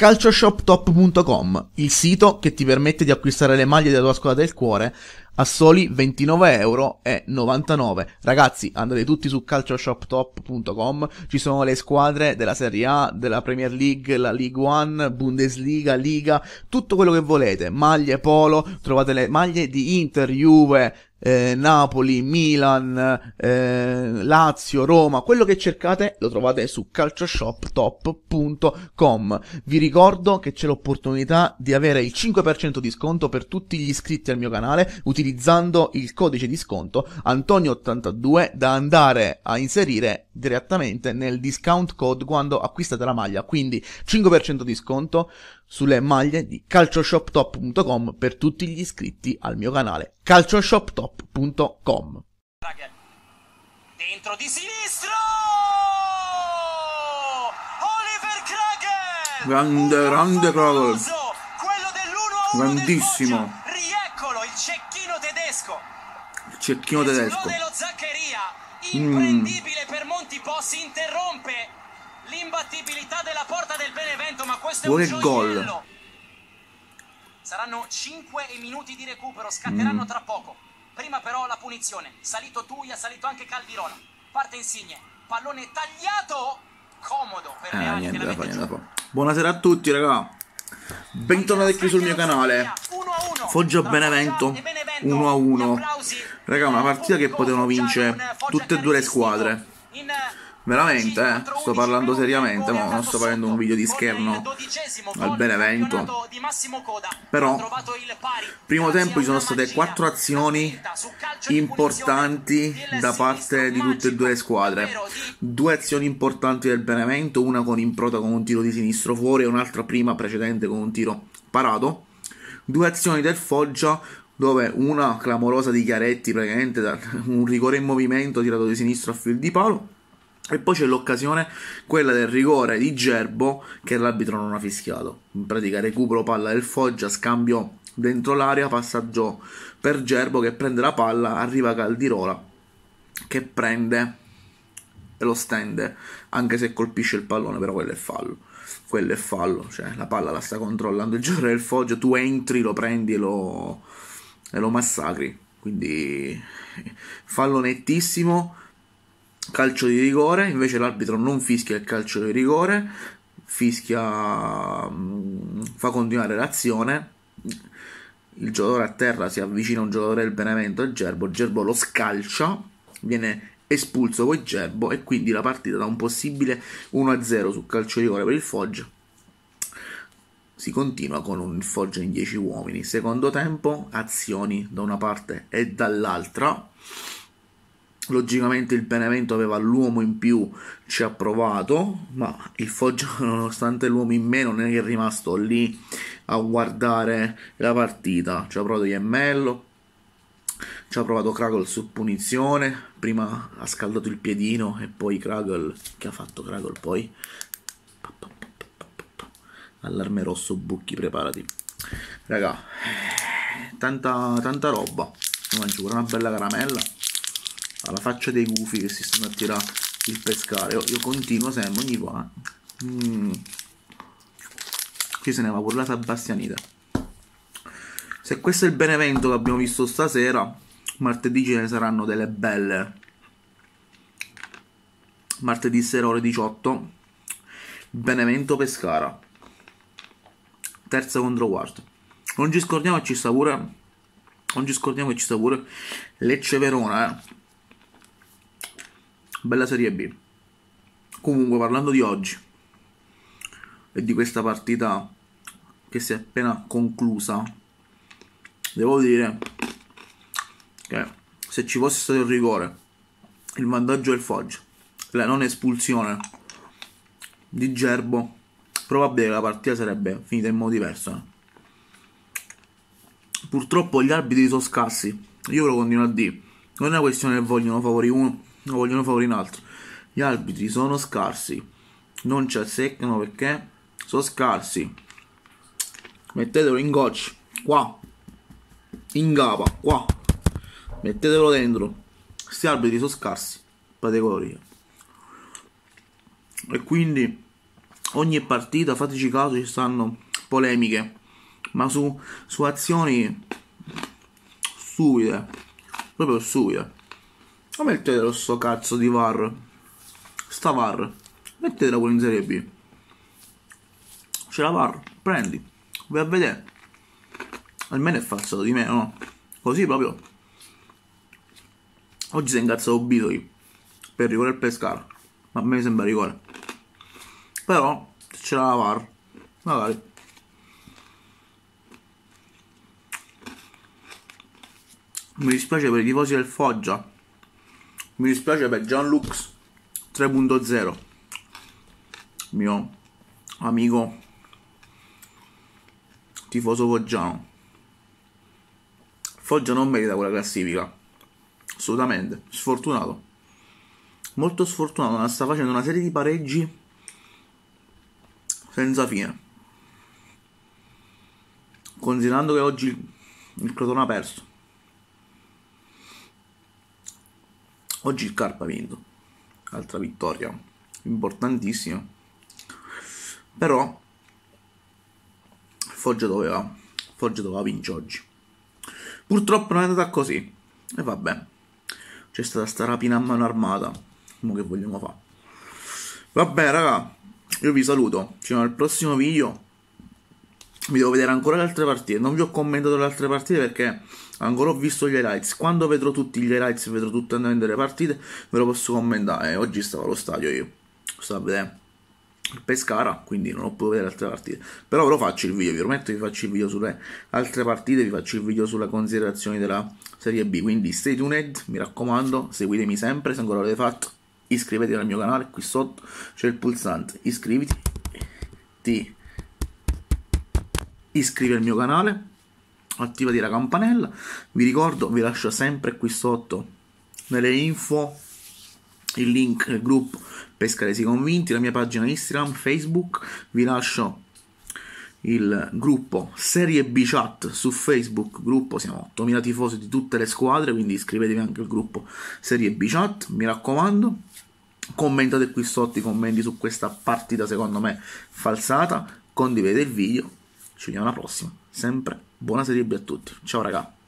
calcioshoptop.com, il sito che ti permette di acquistare le maglie della tua squadra del cuore a soli 29,99 euro. Ragazzi, andate tutti su calcioshoptop.com, ci sono le squadre della Serie A, della Premier League, la League One, Bundesliga, Liga, tutto quello che volete, maglie, polo, trovate le maglie di Inter, Juve, eh, Napoli, Milan, eh, Lazio, Roma, quello che cercate lo trovate su calcioshoptop.com. Vi ricordo che c'è l'opportunità di avere il 5% di sconto per tutti gli iscritti al mio canale utilizzando il codice di sconto Antonio82 da andare a inserire direttamente nel discount code quando acquistate la maglia. Quindi 5% di sconto sulle maglie di calcioshoptop.com per tutti gli iscritti al mio canale calcioshoptop.com Dentro di sinistro! Oliver Krager! Grande, grande Krager! Quello dell'1 Grandissimo! Cecchino tedesco! dello Zaccheria! Imprendibile mm. per Monti si interrompe l'imbattibilità della porta del Benevento, ma questo Pure è un gol. Saranno 5 minuti di recupero, scatteranno mm. tra poco. Prima però la punizione. Salito Tuia, salito anche Caldirona. Parte Insigne. Pallone tagliato. Comodo per eh, niente da fare, niente da. Buonasera a tutti, raga. Bentornati qui sul mio canale. Foggia Benevento 1 a 1. Raga, una partita che potevano vincere tutte e due le squadre. Veramente, eh, sto parlando seriamente, ma non sto facendo un video di scherno al Benevento. Però, primo tempo ci sono state quattro azioni importanti da parte di tutte e due le squadre. Due azioni importanti del Benevento, una con Improta con un tiro di sinistro fuori e un'altra prima precedente con un tiro parato. Due azioni del Foggia, dove una clamorosa di Chiaretti, praticamente un rigore in movimento tirato di sinistro a fil di palo e poi c'è l'occasione, quella del rigore di Gerbo, che l'arbitro non ha fischiato. In pratica recupero palla del Foggia, scambio dentro l'area, passaggio per Gerbo che prende la palla, arriva Caldirola che prende e lo stende, anche se colpisce il pallone, però quello è fallo. Quello è fallo, cioè la palla la sta controllando il giocatore del Foggia, tu entri, lo prendi e lo, e lo massacri. Quindi fallo nettissimo. Calcio di rigore, invece l'arbitro non fischia il calcio di rigore, fischia, mm, fa continuare l'azione, il giocatore a terra si avvicina a un giocatore del Benevento, il Gerbo, Gerbo lo scalcia, viene espulso poi Gerbo e quindi la partita da un possibile 1-0 sul calcio di rigore per il Foggia si continua con un Foggia in 10 uomini. Secondo tempo, azioni da una parte e dall'altra Logicamente il Benevento aveva l'uomo in più, ci ha provato, ma il Foggia nonostante l'uomo in meno non è è rimasto lì a guardare la partita. Ci ha provato Iemmello, ci ha provato Kragel su punizione, prima ha scaldato il piedino e poi Kragel, che ha fatto Kragel poi? Allarme rosso, bucchi, preparati. Raga, tanta, tanta roba. Mi mangio pure una bella caramella alla faccia dei gufi che si stanno a tirare il pescare. Io, io continuo sempre, ogni qua. Mm. Qui se ne va pure la Sebastianita. Se questo è il Benevento che abbiamo visto stasera, martedì ce ne saranno delle belle. Martedì sera ore 18. Benevento Pescara. Terza contro quarto. Non ci scordiamo ci sta pure. Non ci scordiamo che ci sta pure Lecce Verona, eh. Bella Serie B. Comunque, parlando di oggi e di questa partita che si è appena conclusa, devo dire che se ci fosse stato il rigore, il vantaggio del Foggia, la non espulsione di Gerbo, probabile la partita sarebbe finita in modo diverso. Purtroppo gli arbitri sono scarsi, io lo continuo a dire. Non è una questione che vogliono favorire uno lo vogliono favorire in altro. Gli arbitri sono scarsi, non ci azzeccano perché sono scarsi. Mettetelo in goccia, qua, in gapa, qua. mettetelo dentro. Questi arbitri sono scarsi, categoria. E quindi ogni partita, fateci caso, ci stanno polemiche, ma su, su azioni stupide, proprio stupide. Ma mettetelo sto cazzo di VAR, sta VAR, mettetela pure in Serie B. C'è la VAR, prendi, vai a vedere. Almeno è falsato di me, no? Così proprio. Oggi si è incazzato Bitoi per rigore il pescare. Ma a me sembra rigore. Però, se c'era la VAR, magari. Mi dispiace per i tifosi del Foggia. Mi dispiace per Gianlux 3.0. Mio amico tifoso foggiano. Foggia non merita quella classifica. Assolutamente. Sfortunato. Molto sfortunato. Sta facendo una serie di pareggi senza fine. Considerando che oggi il Crotone ha perso. Oggi il Carpa ha vinto. Altra vittoria importantissima. Però Foggia doveva, Foggia doveva vincere oggi. Purtroppo non è andata così. E vabbè. C'è stata sta rapina a mano armata. Ma che vogliamo fare? Vabbè, raga. Io vi saluto. Ci vediamo al prossimo video. Vi devo vedere ancora le altre partite. Non vi ho commentato le altre partite perché ancora ho visto gli highlights. Quando vedrò tutti gli highlights vedrò tutte le partite, ve lo posso commentare. Oggi stavo allo stadio io. Sto a vedere il Pescara, quindi non ho potuto vedere altre partite. Però ve lo faccio il video, vi prometto che vi faccio il video sulle altre partite, vi faccio il video sulle considerazioni della Serie B. Quindi stay tuned, mi raccomando, seguitemi sempre se ancora l'avete fatto. Iscrivetevi al mio canale, qui sotto c'è il pulsante iscriviti. Ti iscrivi al mio canale, attivati la campanella. Vi ricordo, vi lascio sempre qui sotto nelle info il link del gruppo Pescaresi Convinti, la mia pagina Instagram, Facebook, vi lascio il gruppo Serie B Chat su Facebook, gruppo siamo 8000 tifosi di tutte le squadre, quindi iscrivetevi anche al gruppo Serie B Chat, mi raccomando. Commentate qui sotto i commenti su questa partita secondo me falsata, condividete il video, ci vediamo alla prossima, sempre buona Serie a tutti, ciao raga.